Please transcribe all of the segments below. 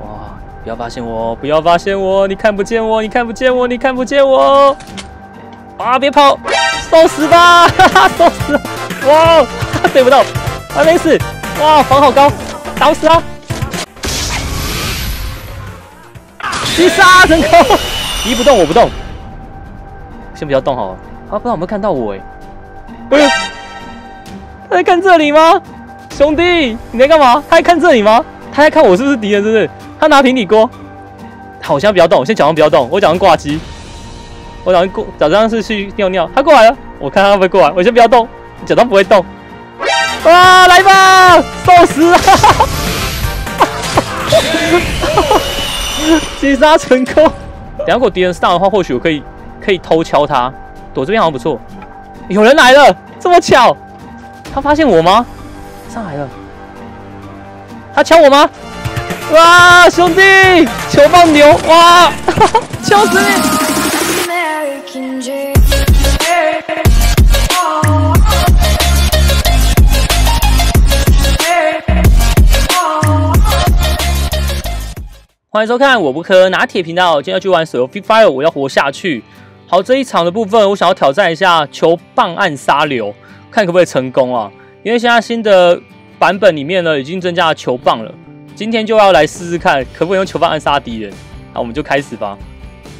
哇！不要发现我，不要发现我！你看不见我，你看不见我，你看不见我！啊！别跑，受死吧！哈哈，受死！哇！逮不到，还没死！哇，防好高，打死啊！击杀成功！一不动我不动，先不要动好了。啊不知道有没有看到我哎？哎，他在看这里吗？兄弟，你在干嘛？他在看这里吗？他在看我是不是敌人？是不是？他拿平底锅。好，我现在不要动，我先假装不要动，我假装挂机。我假装过，假装是去尿尿。他过来了，我看他会不会过来。我先不要动，假装不会动。哇，来吧，受死！击杀成功。等下如果敌人上的话，或许我可以可以偷敲他。躲这边好像不错。有人来了，这么巧？他发现我吗？上来了。他敲我吗？哇，兄弟，球棒牛！哇，敲死你！欢迎收看我不磕拿铁频道。今天要去玩手游 Free Fire，我要活下去。好，这一场的部分，我想要挑战一下球棒暗杀流，看可不可以成功啊？因为现在新的版本里面呢，已经增加了球棒了。今天就要来试试看，可不可以用球棒暗杀敌人？那我们就开始吧。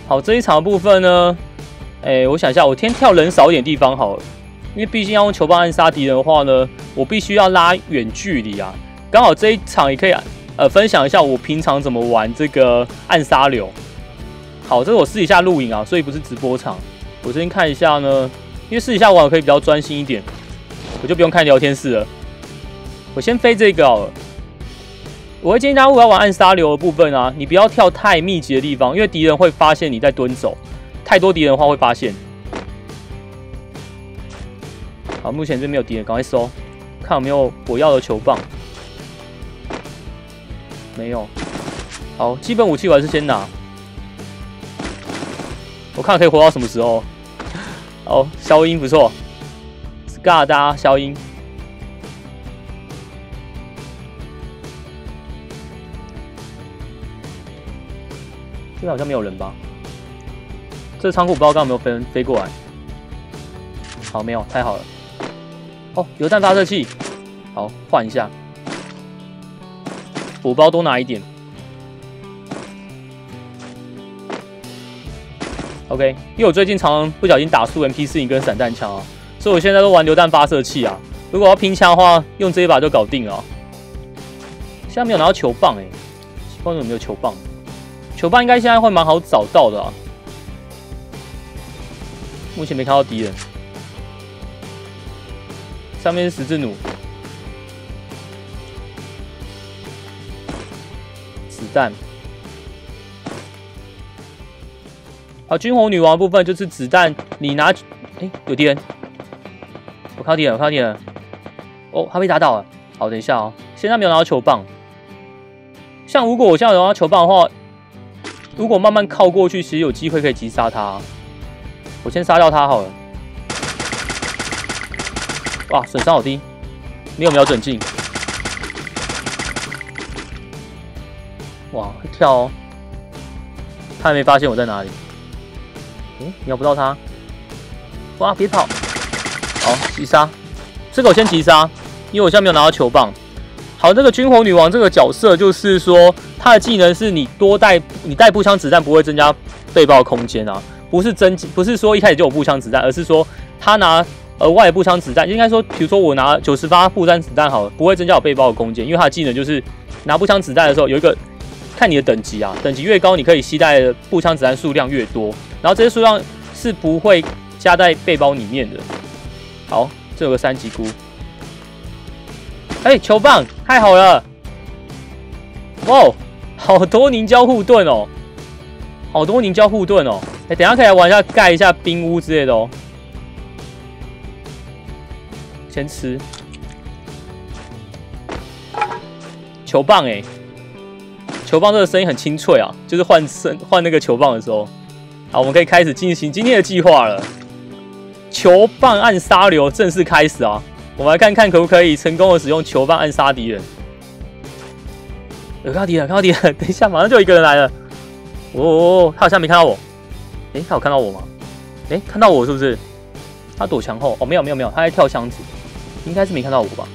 好，这一场的部分呢，哎，我想一下，我先跳人少一点地方好了，因为毕竟要用球棒暗杀敌人的话呢，我必须要拉远距离啊。刚好这一场也可以。呃，分享一下我平常怎么玩这个暗杀流。好，这是我私底下录影啊，所以不是直播场。我先看一下呢，因为私底下玩可以比较专心一点，我就不用看聊天室了。我先飞这个好了。我会建议大家如果要玩暗杀流的部分啊，你不要跳太密集的地方，因为敌人会发现你在蹲走。太多敌人的话会发现。好，目前这边没有敌人，赶快搜，看有没有我要的球棒。没有，好，基本武器我还是先拿。我看可以活到什么时候？好，消音不错，Scar 大家消音。这边好像没有人吧？这仓库不知道刚刚有没有飞飞过来。好，没有，太好了。哦，榴弹发射器，好，换一下。补包多拿一点，OK。因为我最近常常不小心打输 MP 四零跟散弹枪啊，所以我现在都玩榴弹发射器啊。如果要拼枪的话，用这一把就搞定了。现在没有拿到球棒哎，不知道有没有球棒。球棒应该现在会蛮好找到的啊。目前没看到敌人，上面是十字弩。子弹，好，军火女王部分就是子弹，你拿，哎，有敌人，我靠敌人，我靠敌人，哦，他被打倒了，好，等一下哦，现在没有拿到球棒，像如果我现在有拿到球棒的话，如果慢慢靠过去，其实有机会可以击杀他，我先杀掉他好了，哇，损伤好低，你有瞄准镜？哇，会跳哦！他还没发现我在哪里。嗯，瞄不到他。哇，别跑！好，击杀。这个我先击杀，因为我现在没有拿到球棒。好，这个军火女王这个角色就是说，他的技能是你多带，你带步枪子弹不会增加背包空间啊。不是增，不是说一开始就有步枪子弹，而是说他拿额外的步枪子弹，应该说，比如说我拿九十发步枪子弹好了，不会增加我背包的空间，因为他的技能就是拿步枪子弹的时候有一个。看你的等级啊，等级越高，你可以携带的步枪子弹数量越多，然后这些数量是不会加在背包里面的。好，这有个三级菇，哎，球棒太好了！哇，好多凝胶护盾哦，好多凝胶护盾哦。哎，等下可以来玩一下盖一下冰屋之类的哦。先吃球棒哎。球棒这个声音很清脆啊，就是换声换那个球棒的时候。好，我们可以开始进行今天的计划了。球棒暗杀流正式开始啊！我们来看看可不可以成功的使用球棒暗杀敌人。有看到敌人，看到敌人，等一下，马上就有一个人来了。哦，他好像没看到我。诶，他有看到我吗？诶，看到我是不是？他躲墙后。哦，没有没有没有，他在跳箱子，应该是没看到我吧。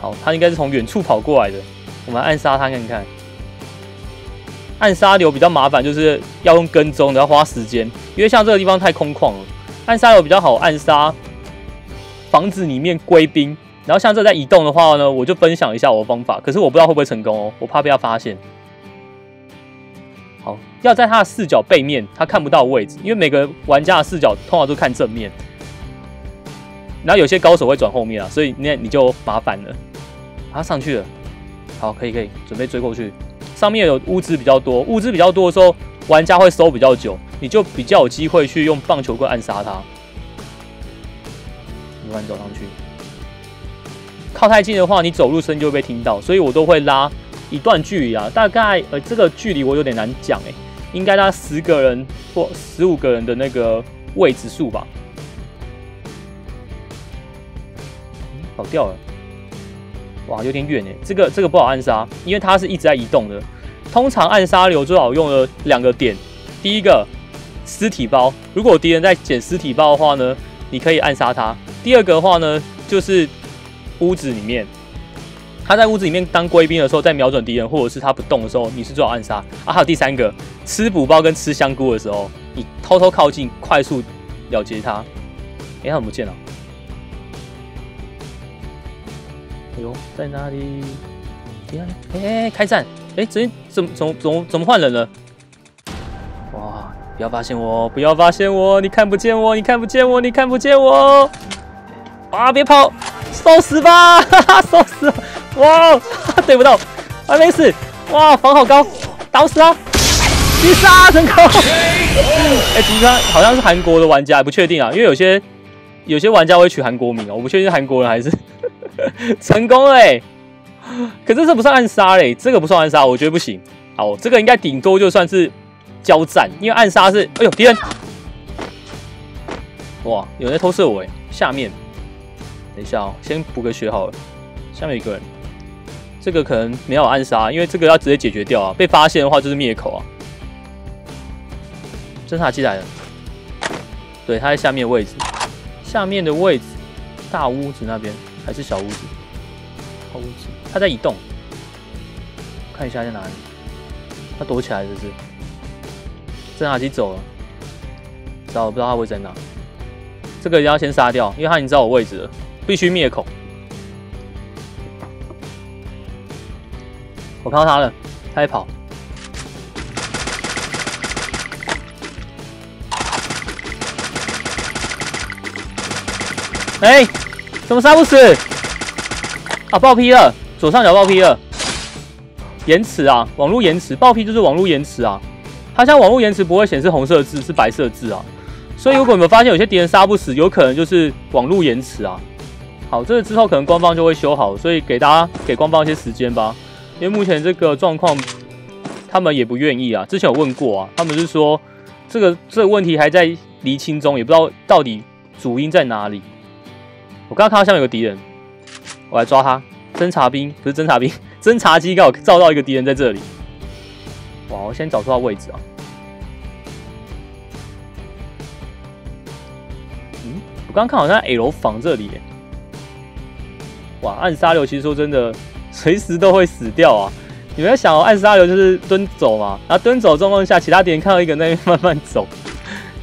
好，他应该是从远处跑过来的。我们暗杀他看看。暗杀流比较麻烦，就是要用跟踪的，要花时间。因为像这个地方太空旷了，暗杀流比较好暗杀房子里面归兵。然后像这在移动的话呢，我就分享一下我的方法。可是我不知道会不会成功哦，我怕被他发现。好，要在他的视角背面，他看不到位置，因为每个玩家的视角通常都看正面。然后有些高手会转后面啊，所以那你就麻烦了。他上去了，好，可以可以，准备追过去。上面有物资比较多，物资比较多的时候，玩家会收比较久，你就比较有机会去用棒球棍暗杀他。慢慢走上去。靠太近的话，你走路声就会被听到，所以我都会拉一段距离啊，大概呃这个距离我有点难讲哎，应该拉十个人或十五个人的那个位置数吧。跑掉了，哇，有点远哎，这个这个不好暗杀，因为它是一直在移动的。通常暗杀流最好用的两个点，第一个尸体包，如果敌人在捡尸体包的话呢，你可以暗杀他；第二个的话呢，就是。屋子里面，他在屋子里面当归兵的时候，在瞄准敌人或者是他不动的时候，你是最好暗杀啊。还有第三个，吃补包跟吃香菇的时候，你偷偷靠近，快速了结他。哎，他怎么不见了？哎呦，在哪里？哎，开战！哎，怎怎怎么怎么怎么换人了？哇！不要发现我！不要发现我！你看不见我！你看不见我！你看不见我！啊！别跑！受死吧！哈哈，受死！哇，对不到，还没死！哇，防好高，打死啊！击杀成功！哎，击杀好像是韩国的玩家，不确定啊，因为有些有些玩家会取韩国名啊，我不确定是韩国人还是 成功嘞。可是这不算暗杀嘞，这个不算暗杀，我觉得不行。好，这个应该顶多就算是交战，因为暗杀是……哎呦，敌人！哇，有人偷射我哎，下面。等一下哦，先补个血好了。下面一个人，这个可能没有暗杀，因为这个要直接解决掉啊。被发现的话就是灭口。啊。侦察机来了，对，他在下面位置，下面的位置，大屋子。那边还是小屋子？大屋子，他在移动，看一下在哪里。他躲起来这是。侦察机走了，找不知道他位置在哪。这个一定要先杀掉，因为他已经知道我位置了。必须灭口！我看到他了，他在跑。哎，怎么杀不死？啊，爆批了！左上角爆批了。延迟啊，网络延迟，爆批就是网络延迟啊。它像网络延迟不会显示红色字，是白色字啊。所以如果你们发现有些敌人杀不死，有可能就是网络延迟啊。好，这个之后可能官方就会修好，所以给大家给官方一些时间吧。因为目前这个状况，他们也不愿意啊。之前有问过啊，他们是说这个这个问题还在厘清中，也不知道到底主因在哪里。我刚刚看到下面有个敌人，我来抓他。侦察兵不是侦察兵，侦察机刚好照到一个敌人在这里。哇，我先找出他位置啊。嗯，我刚刚看好像 L 房这里。哇，暗杀流其实说真的，随时都会死掉啊！你们要想，暗杀流就是蹲走嘛，然后蹲走状况下，其他敌人看到一个那边 慢慢走，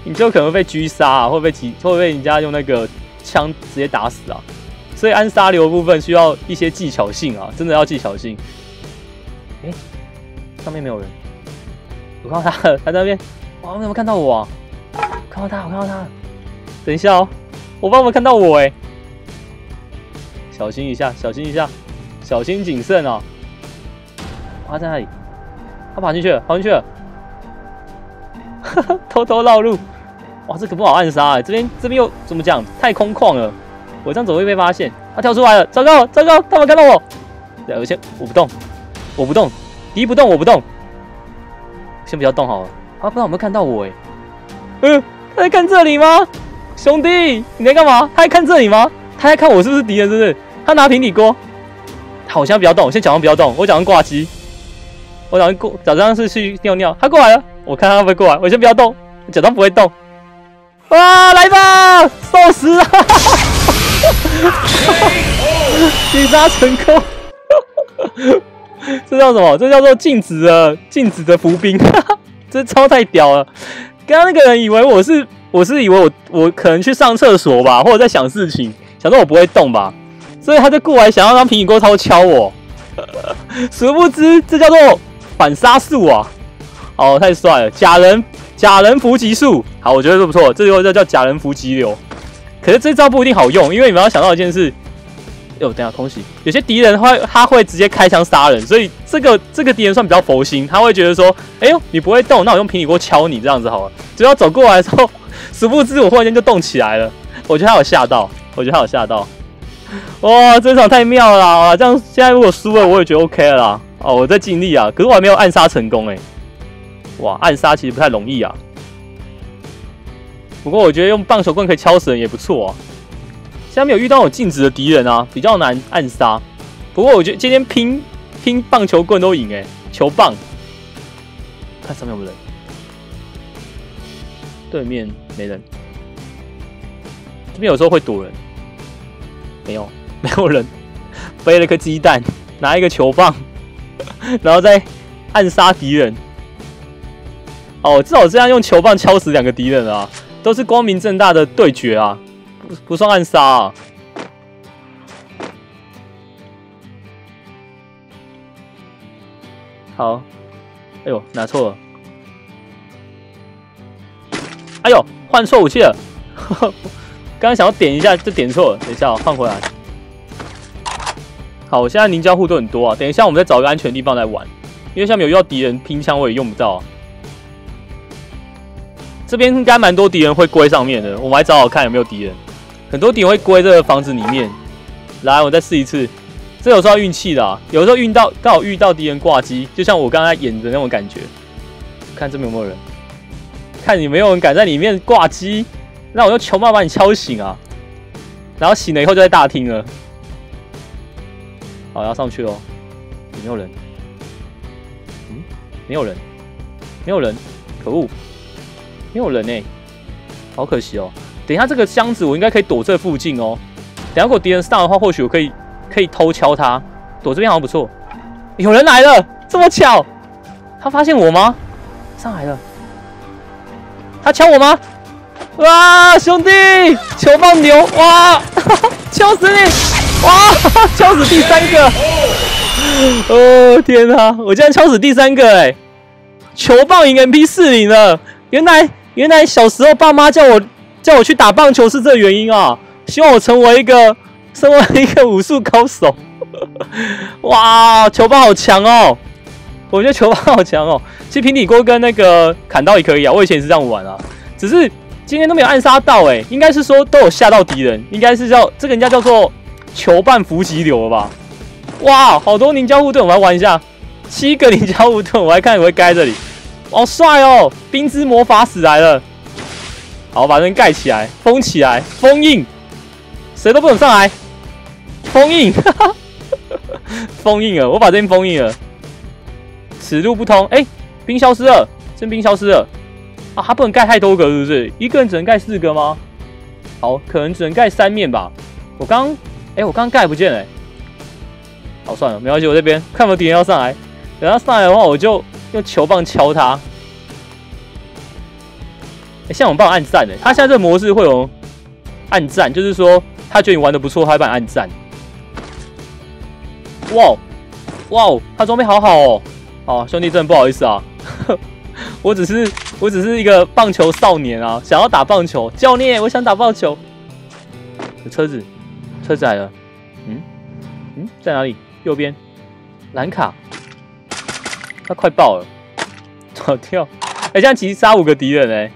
你就可能被狙杀啊，会被击，会被人家用那个枪直接打死啊！所以暗杀流的部分需要一些技巧性啊，真的要技巧性。哎，上面没有人，我看到他，他在那边。哇，为什么看到我？看到他，我看到他。等一下哦，我爸爸看到我哎。小心一下，小心一下，小心谨慎哦！他在那里，他跑进去了，跑进去了，偷偷绕路。哇，这可不好暗杀哎！这边这边又怎么讲？太空旷了，我这样走会被发现。他跳出来了，糟糕糟糕，他们看到我。对，我先我不动，我不动，敌不动我不动，先不要动好了。他不知道有没有看到我哎？嗯，他在看这里吗？兄弟，你在干嘛？他在看这里吗？他在看我是不是敌人？是不是？他拿平底锅，好，我现在不要动，我现在假装不要动，我假装挂机，我假装过，假装是去尿尿，他过来了，我看他会不会过来，我先不要动，假装不会动。啊，来吧，受死啊！击杀成功，这叫什么？这叫做静止的静止的伏兵，这超太屌了！刚刚那个人以为我是，我是以为我我可能去上厕所吧，或者在想事情，想说我不会动吧，所以他就过来想要让平底锅超敲我，殊不知这叫做反杀术啊！哦，太帅了，假人假人伏击术，好，我觉得这不错，这就叫叫假人伏击流。可是这招不一定好用，因为你们要想到一件事。哟，等下，恭喜！有些敌人会他会直接开枪杀人，所以这个这个敌人算比较佛心，他会觉得说，哎呦，你不会动，那我用平底锅敲你这样子好了。只要走过来之后，殊不知我忽然间就动起来了。我觉得他有吓到，我觉得他有吓到。哇，这场太妙了啊！这样现在如果输了，我也觉得 OK 了啦。哦，我在尽力啊，可是我还没有暗杀成功哎。哇，暗杀其实不太容易啊。不过我觉得用棒球棍可以敲死人也不错啊。现在没有遇到有静止的敌人啊，比较难暗杀。不过我觉得今天拼拼棒球棍都赢哎，球棒。看上面有没有人？对面没人。这边有时候会躲人。没有，没有人。飞了个鸡蛋，拿一个球棒，然后再暗杀敌人。哦，至少这样用球棒敲死两个敌人啊，都是光明正大的对决啊。不不算暗杀啊！好，哎呦，拿错了！哎呦，换错武器了！刚想要点一下，就点错了。等一下，我换回来。好，我现在凝胶护盾很多啊。等一下，我们再找一个安全地方来玩，因为下面有遇到敌人拼枪，我也用不到。这边应该蛮多敌人会归上面的，我们来找找看有没有敌人。很多敌人会归这个房子里面。来，我再试一次。这有时候运气的，啊有时候运到刚好遇到敌人挂机，就像我刚才演的那种感觉。看这边有没有人？看你没有人敢在里面挂机，那我用球棒把你敲醒啊！然后醒了以后就在大厅了。好，要上去喽。没有人。嗯，没有人，没有人，可恶，没有人呢，好可惜哦。等一下，这个箱子我应该可以躲这附近哦。等下如果敌人上的话，或许我可以可以偷敲他。躲这边好像不错。有人来了，这么巧？他发现我吗？上来了。他敲我吗？哇，兄弟，球棒牛哇，敲死你！哇，敲死第三个。哦天哪，我竟然敲死第三个哎！球棒赢 MP 四零了。原来原来小时候爸妈叫我。叫我去打棒球是这原因啊！希望我成为一个，成为一个武术高手。哇，球棒好强哦！我觉得球棒好强哦。其实平底锅跟那个砍刀也可以啊，我以前也是这样玩啊。只是今天都没有暗杀到哎，应该是说都有吓到敌人，应该是叫这个人家叫做球棒伏击流了吧？哇，好多凝胶护盾，我们来玩一下。七个凝胶护盾，我来看会盖这里。好帅哦！冰之魔法使来了。好，把人盖起来，封起来，封印，谁都不能上来，封印，封印了，我把这边封印了，此路不通。哎，冰消失了，真冰消失了，啊，他不能盖太多个，是不是？一个人只能盖四个吗？好，可能只能盖三面吧。我刚，哎，我刚盖不见哎。好，算了，没关系，我这边看有没有敌人要上来，等他上来的话，我就用球棒敲他。哎像我们帮我按赞的，他现在这个模式会有按赞，就是说他觉得你玩的不错，他会帮你按赞。哇哇，他装备好好哦！哦，兄弟，真的不好意思啊，我只是我只是一个棒球少年啊，想要打棒球。教练，我想打棒球。车子，车子来了。嗯嗯，在哪里？右边，蓝卡。他快爆了，跑跳！哎，这样其实杀五个敌人哎。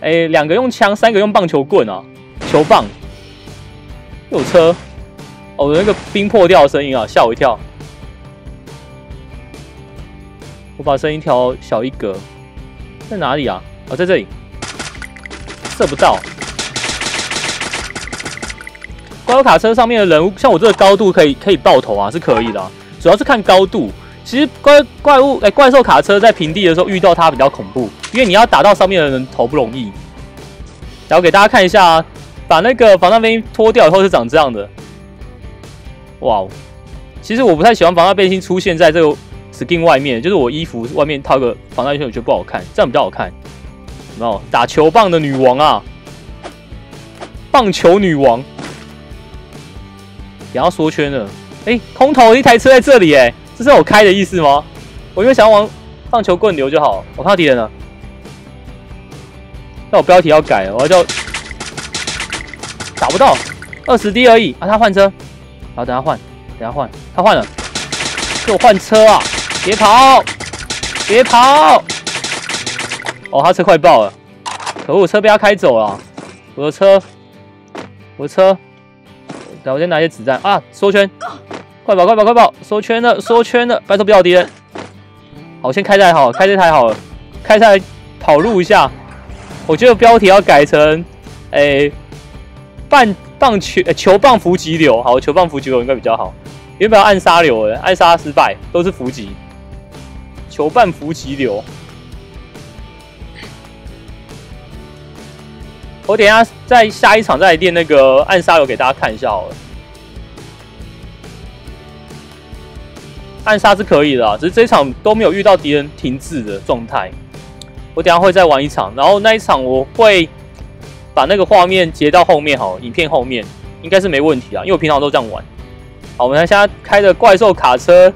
哎，两个用枪，三个用棒球棍啊，球棒，有车，哦，那个冰破掉的声音啊，吓我一跳。我把声音调小一格，在哪里啊？哦，在这里，射不到，怪物卡车上面的人物，像我这个高度可以可以爆头啊，是可以的。主要是看高度。其实怪怪物哎，怪兽卡车在平地的时候遇到它比较恐怖，因为你要打到上面的人头不容易。然后给大家看一下，把那个防弹背心脱掉以后是长这样的。哇哦！其实我不太喜欢防弹背心出现在这个 skin 外面，就是我衣服外面套个防弹背心，我觉得不好看，这样比较好看。没有打球棒的女王啊，棒球女王，也要缩圈了。哎，空投一台车在这里，哎，这是我开的意思吗？我因为想要往棒球棍流就好。我看到敌人了，那我标题要改，我要叫打不到二十滴而已啊！他换车，好，等下换，等下换，他换了，给我换车啊！别跑，别跑！哦，他车快爆了，可恶，车被他开走了。我的车，我的车，等我先拿些子弹啊！缩圈，快跑，快跑，快跑！缩圈了，缩圈了，拜托不要敌人。好，先开台好，开这台好了，开台跑路一下。我觉得标题要改成，诶，棒棒球球棒伏击流，好，球棒伏击流应该比较好。原本要暗杀流的，暗杀失败，都是伏击。球棒伏击流。我等下在下一场再来练那个暗杀流给大家看一下好了。暗杀是可以的，只是这一场都没有遇到敌人停滞的状态。我等下会再玩一场，然后那一场我会把那个画面截到后面好，影片后面应该是没问题啊，因为我平常都这样玩。好，我们现在开着怪兽卡车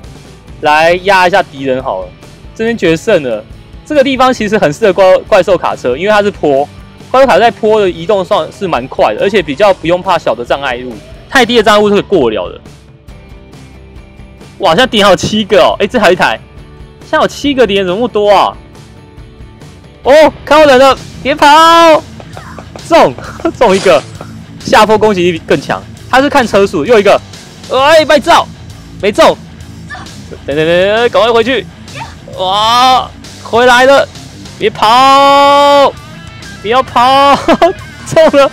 来压一下敌人好了。这边决胜了，这个地方其实很适合怪怪兽卡车，因为它是坡。怪兽卡在坡的移动上是蛮快的，而且比较不用怕小的障碍物，太低的障碍物是可以过了的。哇，现在敌人有七个哦！哎，这还一台，现在有七个敌人，怎么多啊？哦，看我人了，别跑！中 中一个，下坡攻击力更强。他是看车速，又一个，哎，卖照，没中。等等等等，赶快回去！哇，回来了，别跑！不要跑，中了！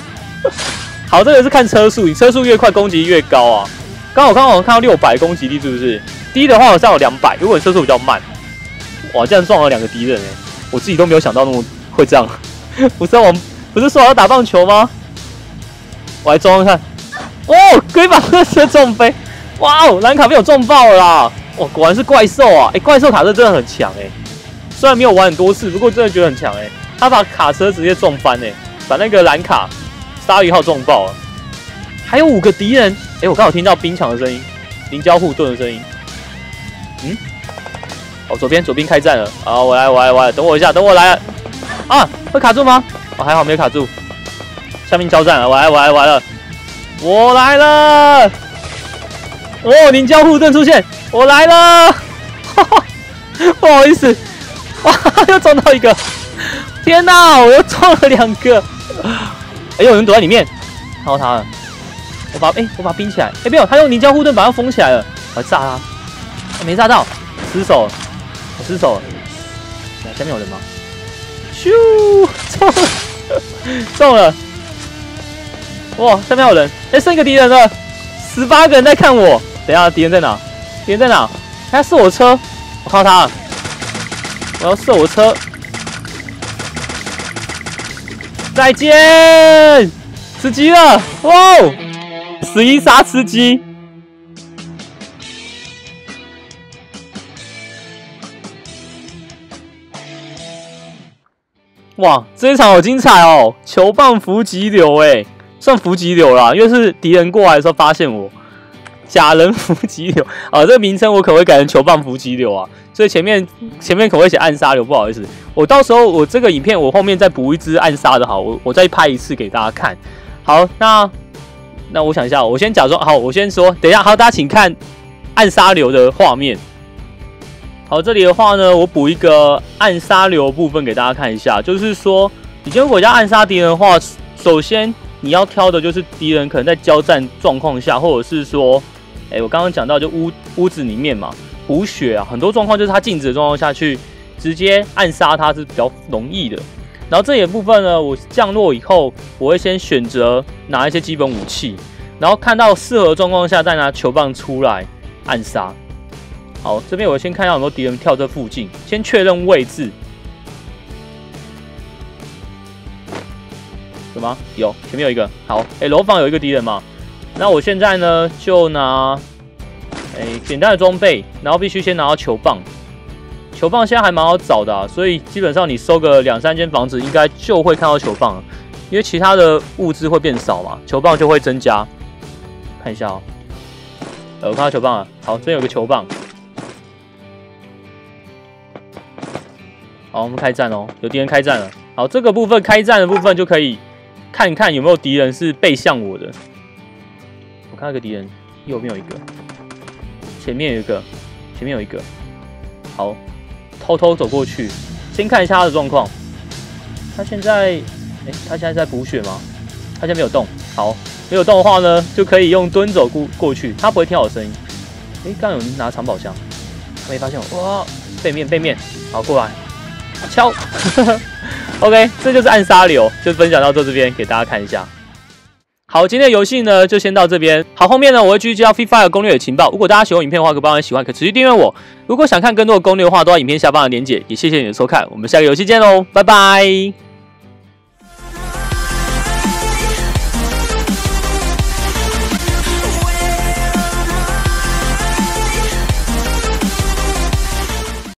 好，这个是看车速，你车速越快，攻击越高啊。刚好刚好看到六百攻击力，是不是？低的话好像有两百。如果你车速比较慢，哇，这样撞了两个敌人哎！我自己都没有想到那么会这样。不是我不是说要打棒球吗？我来装看。哦，可以把那车撞飞！哇哦，蓝卡被我撞爆了！哇，果然是怪兽啊！哎，怪兽卡车真的很强哎。虽然没有玩很多次，不过真的觉得很强哎。他把卡车直接撞翻哎，把那个蓝卡鲨鱼号撞爆了。还有五个敌人哎，我刚好听到冰墙的声音，凝胶护盾的声音。嗯，哦，左边左边开战了好！我来我来我来，等我一下，等我来啊！会卡住吗？哦，还好没有卡住。下面交战了，我来我来我来了，我来了！哦，凝胶护盾出现，我来了！哈 哈不好意思，哇，又撞到一个。天哪！我又撞了两个，哎，有人躲在里面，看到他了。我把哎，我把他冰起来。哎，没有，他用凝胶护盾把他封起来了。我炸他，没炸到，失手，我失手了。下面有人吗？咻，中了，中了。哇，下面有人。哎，剩一个敌人了，十八个人在看我。等下，敌人在哪？敌人在哪？他射我车，我靠他，我要射我车。再见，吃鸡了！哇，十一杀吃鸡！哇，这一场好精彩哦！球棒伏击流，哎，算伏击流啦，因为是敌人过来的时候发现我。假人伏击流啊，这个名称我可不可以改成球棒伏击流啊？所以前面前面可不可以写暗杀流？不好意思，我到时候我这个影片我后面再补一支暗杀的，好，我我再拍一次给大家看。好，那那我想一下，我先假装好，我先说，等一下，好，大家请看暗杀流的画面。好，这里的话呢，我补一个暗杀流部分给大家看一下，就是说，你今天果要暗杀敌人的话，首先你要挑的就是敌人可能在交战状况下，或者是说。哎，我刚刚讲到就屋屋子里面嘛，补血啊，很多状况就是他静止的状况下去直接暗杀他是比较容易的。然后这一部分呢，我降落以后，我会先选择拿一些基本武器。然后看到适合的状况下再拿球棒出来暗杀。好，这边我先看到很多敌人跳这附近，先确认位置。有吗？有，前面有一个。好，哎，楼房有一个敌人嘛？那我现在呢就拿，哎，简单的装备，然后必须先拿到球棒。球棒现在还蛮好找的啊，所以基本上你收个两三间房子，应该就会看到球棒了。因为其他的物资会变少嘛，球棒就会增加。看一下哦，呃我看到球棒了。好，这边有个球棒。好，我们开战哦，有敌人开战了。好，这个部分开战的部分就可以看看有没有敌人是背向我的。我看到个敌人，右边有一个，前面有一个，前面有一个。好，偷偷走过去，先看一下他的状况。他现在。哎，他现在在补血吗？他现在没有动。好，没有动的话呢，就可以用蹲走过过去，他不会听到我声音。哎，刚有人拿藏宝箱，没发现我。哇，背面背面，好过来，敲。OK，这就是暗杀流，就分享到这这边给大家看一下。好，今天的游戏呢就先到这边。好，后面呢我会继续介绍 FIFA 的攻略的情报。如果大家喜欢影片的话，可帮忙喜欢，可持续订阅我。如果想看更多的攻略的话，都在影片下方的链接。也谢谢你的收看，我们下个游戏见喽，拜拜。